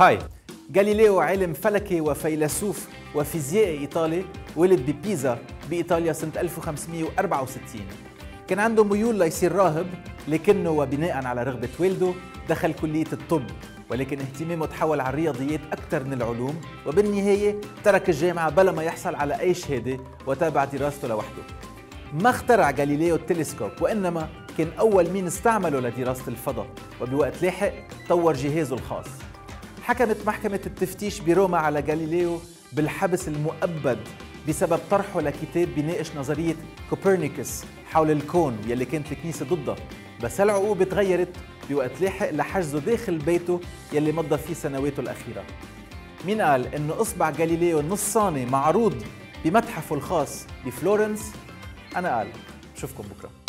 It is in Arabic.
هاي جاليليو عالم فلكي وفيلسوف وفيزيائي إيطالي ولد ببيزا بإيطاليا سنة 1564 كان عنده ميول ليصير راهب لكنه وبناء على رغبة والده دخل كلية الطب ولكن اهتمامه تحول على الرياضيات أكثر من العلوم وبالنهاية ترك الجامعة بلا ما يحصل على أي شهادة وتابع دراسته لوحده. ما اخترع جاليليو التلسكوب وإنما كان أول مين استعمله لدراسة الفضاء وبوقت لاحق طور جهازه الخاص. حكمت محكمة التفتيش بروما على جاليليو بالحبس المؤبد بسبب طرحه لكتاب بيناقش نظرية كوبرنيكوس حول الكون يلي كانت الكنيسة ضدها بس هالعقوبة تغيرت بوقت لاحق لحجزه داخل بيته يلي مضى فيه سنواته الأخيرة. مين قال إنه إصبع جاليليو النصاني معروض بمتحفه الخاص بفلورنس؟ أنا قال. بشوفكم بكرة.